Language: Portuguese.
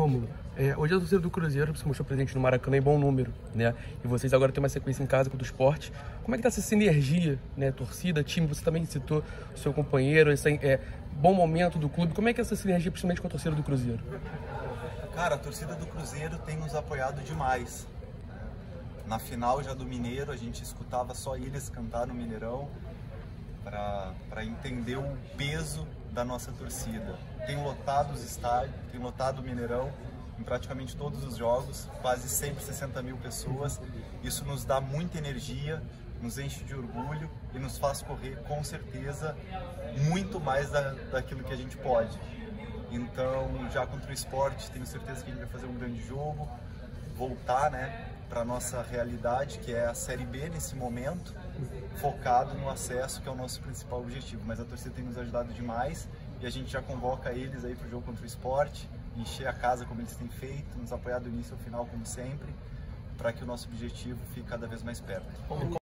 Rômulo, é, hoje a torcida do Cruzeiro se mostrou presente no Maracanã em bom número, né? E vocês agora têm uma sequência em casa contra o esporte. Como é que tá essa sinergia, né? Torcida, time, você também citou o seu companheiro, esse é, bom momento do clube. Como é que é essa sinergia, principalmente com a torcida do Cruzeiro? Cara, a torcida do Cruzeiro tem nos apoiado demais. Na final já do Mineiro, a gente escutava só eles cantar no Mineirão para entender o peso da nossa torcida. Tem lotado os estádios, tem lotado o Mineirão em praticamente todos os jogos, quase 160 mil pessoas. Isso nos dá muita energia, nos enche de orgulho e nos faz correr com certeza muito mais da, daquilo que a gente pode. Então, já contra o esporte, tenho certeza que a gente vai fazer um grande jogo, voltar, né, para nossa realidade, que é a Série B nesse momento, focado no acesso, que é o nosso principal objetivo. Mas a torcida tem nos ajudado demais e a gente já convoca eles aí para o jogo contra o esporte, encher a casa como eles têm feito, nos apoiar do início ao final como sempre, para que o nosso objetivo fique cada vez mais perto.